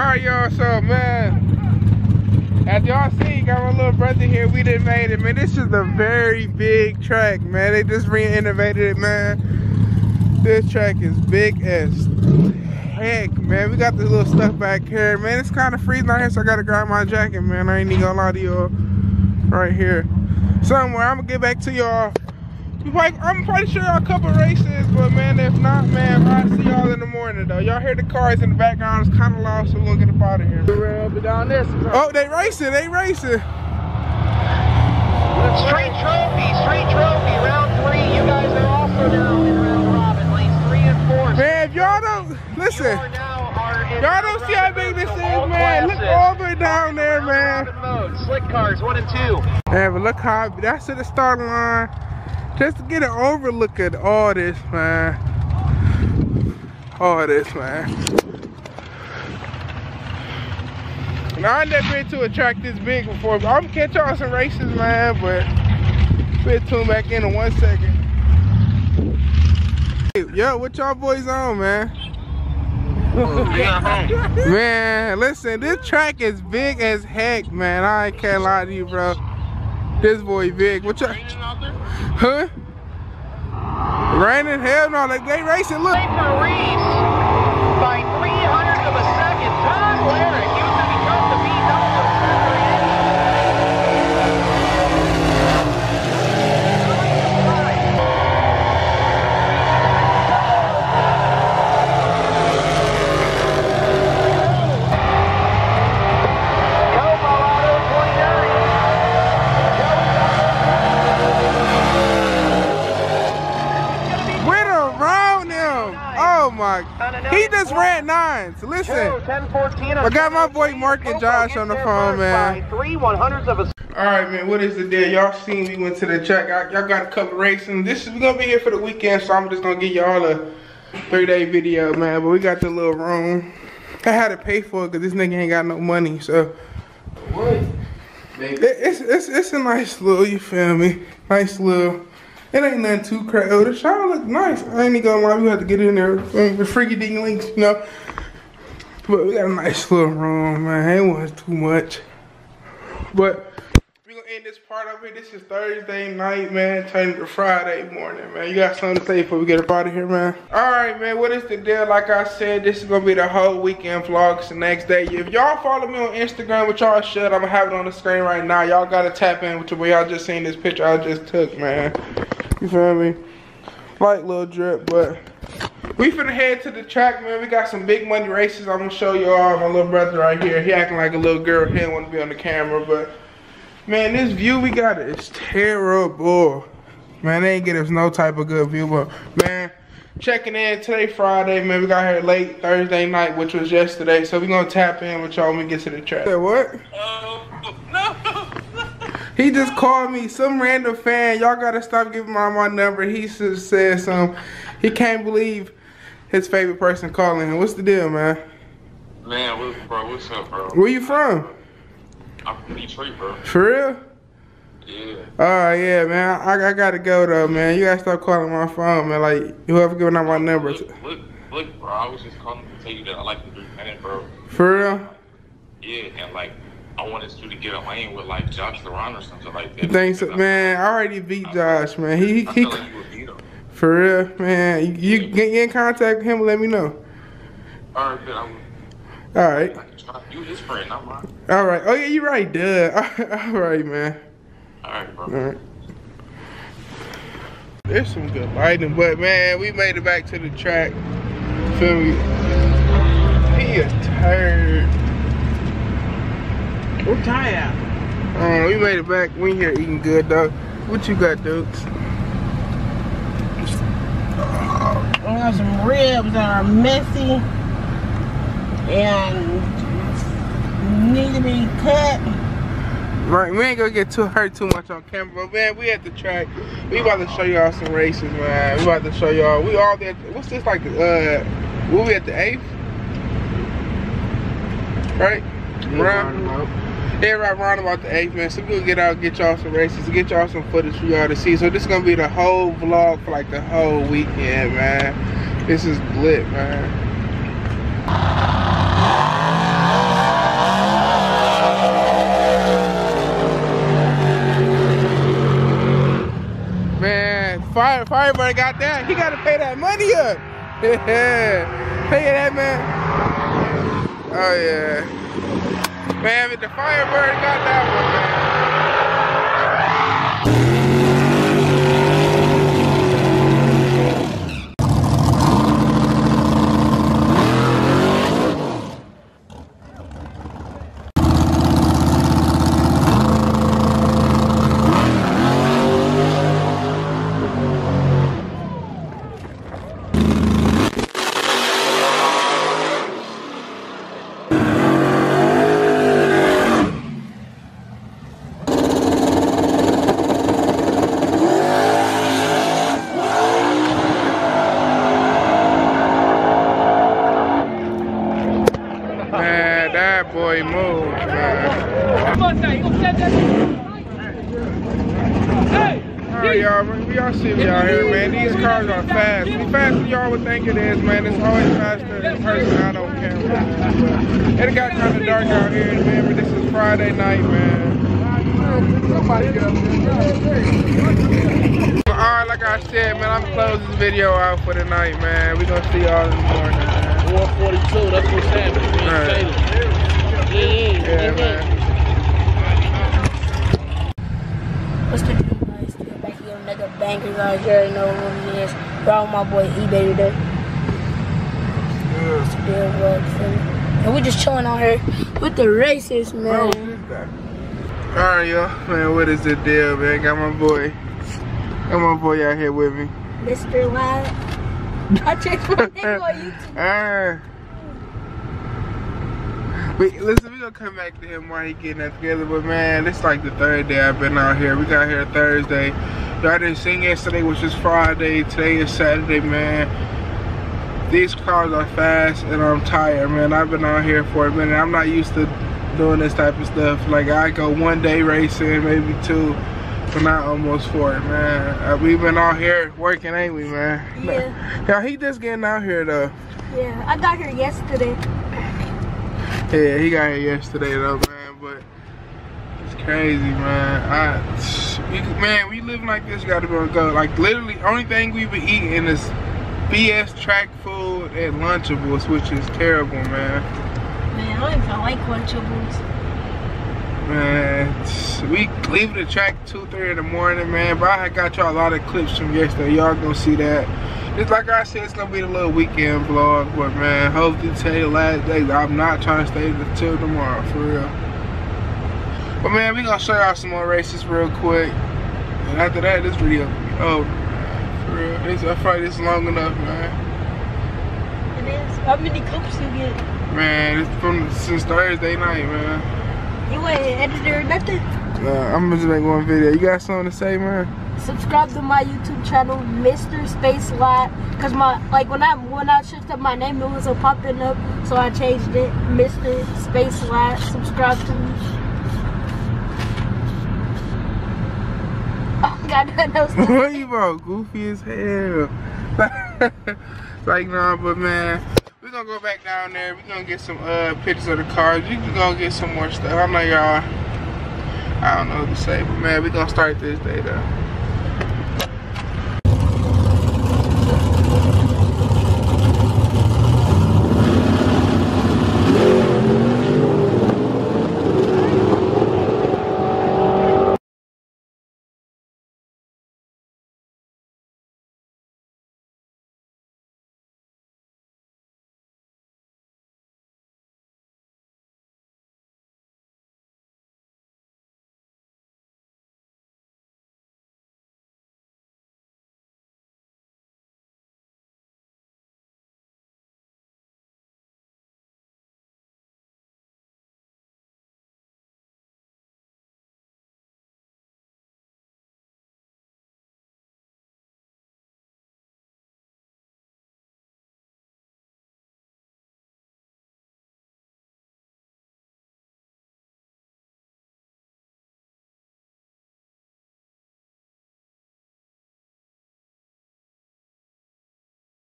Alright y'all, so man, as y'all see, got my little brother here, we done made it, man. This is a very big track, man. They just re-innovated it, man. This track is big as heck, man. We got this little stuff back here, man. It's kind of freezing out here, so I gotta grab my jacket, man. I ain't even gonna lie to y'all right here. Somewhere, I'm gonna get back to y'all I'm pretty sure a couple races, but man, if not, man, I'll see y'all in the morning though. Y'all hear the cars in the background, it's kind of loud, so we're gonna get up out of here. We're up and down this. Oh, they racing, they racing. Street trophy, street trophy, round three. You guys are also now in round robin, lanes three and four. Man, if y'all don't, listen. Y'all don't see how big this is, man. Look all the way down there, man. Slick cars, one and two. Man, but look how, that's at the starting line. Just to get an overlook at all this, man. All this, man. Now, I never been to a track this big before. I'm gonna catch y'all some races, man, but we'll tune back in in one second. Hey, yo, what y'all boys on, man? man, listen, this track is big as heck, man. I can't lie to you, bro. This boy big. What y'all? Huh? Raining? Hell no. Like they racing. Look. For Reese by 300 of a second. Todd Larrick used to become the He just ran nines. Listen, I got my boy Mark and Josh on the phone, man. Three one hundredths of a. All right, man. What is the deal? Y'all seen we went to the track. Y'all got a couple racing. This is we gonna be here for the weekend, so I'm just gonna give y'all a three-day video, man. But we got the little room. I had to pay for it because this nigga ain't got no money, so. What? It, it's it's it's a nice little. You feel me? Nice little it ain't nothing too crazy. Oh, the shower look nice. I ain't even gonna lie, we have to get in there with freaky ding links, you know. But we got a nice little room, man. It wasn't too much. But we gonna end this part of it. This is Thursday night, man. Turning to Friday morning, man. You got something to say before we get up out of here, man? All right, man. What is the deal? Like I said, this is gonna be the whole weekend vlogs the next day. If y'all follow me on Instagram, which y'all should, I'm gonna have it on the screen right now. Y'all gotta tap in with the way y'all just seen this picture I just took, man. You feel me? Light little drip, but we finna head to the track, man. We got some big money races. I'm gonna show y'all my little brother right here. He acting like a little girl. He didn't want to be on the camera, but man, this view we got is terrible. Man, they ain't get us no type of good view, but man, checking in today Friday, man. We got here late Thursday night, which was yesterday. So we gonna tap in with y'all when we get to the track. what? Uh, no. He just called me, some random fan. Y'all gotta stop giving my my number. He just said some. He can't believe his favorite person calling him. What's the deal, man? Man, what, bro, what's up, bro? Where you from? I'm from Detroit, bro. For real? Yeah. Oh yeah, man. I, I gotta go though, man. You gotta stop calling my phone, man. Like whoever giving out my number. Look, look, look, bro. I was just calling to tell you that I like the Greek man, bro. For real? Yeah, and like I wanted you to get a lane with like Josh Theron or something like that. Thanks, man. I already beat Josh, man. He he. he for real, man. You, you get in contact with him. Let me know. All right, I will. All right. You his friend, not mine. All right. Oh yeah, you're right, duh. All right, man. All right, bro. All right. There's some good lighting, but man, we made it back to the track. Feel me? He is tired. We're tired. Uh, we made it back. We here eating good though. What you got, Dukes? We got some ribs that are messy and need to be cut. Right, we ain't gonna get too hurt too much on camera, but man, we at the track. We about to show y'all some races, man. We about to show y'all. We all there. What's this like? Uh, we we at the eighth, right? Round. Yeah, right around about the 8th, man. So we gonna get out, get y'all some races, get y'all some footage for y'all to see. So this gonna be the whole vlog for like the whole weekend, man. This is lit, man. fire Fire! But I got that he gotta pay that money up yeah pay that man oh yeah Man, the firebird got that one, man that boy moved, man. Alright, y'all, man, we all see me out here, man. These cars are fast. The faster y'all would think it is, man. It's always faster than the person out on camera. man. It got kind of dark out here, man, but this is Friday night, man. Alright, like I said, man, I'm closing this video out for the night, man. we gonna see y'all in the morning, man. 142, that's what's happening. Me and Right. Taylor. Yeah, yeah, Yeah, man. What's the deal, guys? Still back here, another banger, guys. You already know what it is. Bro, my boy eBay today. What's the deal, bro? And we just chilling out here with the racists, man. Alright, y'all, man, what is the deal, man? Got my boy, got my boy out here with me. Mr. Wild. I changed my name on YouTube. Ah. Wait, listen, we gonna come back to him while he getting that together. But man, it's like the third day I've been out here. We got here Thursday. Y'all didn't sing yesterday, which is Friday. Today is Saturday, man. These cars are fast, and I'm tired, man. I've been out here for a minute. I'm not used to doing this type of stuff. Like I go one day racing, maybe two, but not almost four, man. Uh, we've been out here working, ain't we, man? Yeah. Now he just getting out here though. Yeah, I got here yesterday. Yeah, he got here yesterday though, man. But it's crazy, man. I, we, man, we living like this. You Got to be on go. Like literally, only thing we've been eating is BS track food and Lunchables, which is terrible, man. Man, I don't even like Lunchables. Man, we leave the track two, three in the morning, man. But I got y'all a lot of clips from yesterday. Y'all gonna see that. It's like I said, it's gonna be the little weekend vlog. But man, hopefully today the last day. I'm not trying to stay until tomorrow, for real. But man, we gonna show y'all some more races real quick. And after that, this video over. For real. This, I feel like this long enough, man. It is. How many clips you get? Man, it's from since Thursday night, man. You ain't editor or nothing? Nah, I'm gonna just make one video. You got something to say, man? subscribe to my YouTube channel, Mr. Space Lot. Cause my like when I when I switched up my name, it wasn't popping up, so I changed it, Mr. Space Lot. Subscribe to me. Oh God, I know. what you bro? Goofy as hell. like nah, but man, we're gonna go back down there. We're gonna get some uh pictures of the cars. We can go get some more stuff. I know y'all. I don't know what to say, but man, we're gonna start this day though.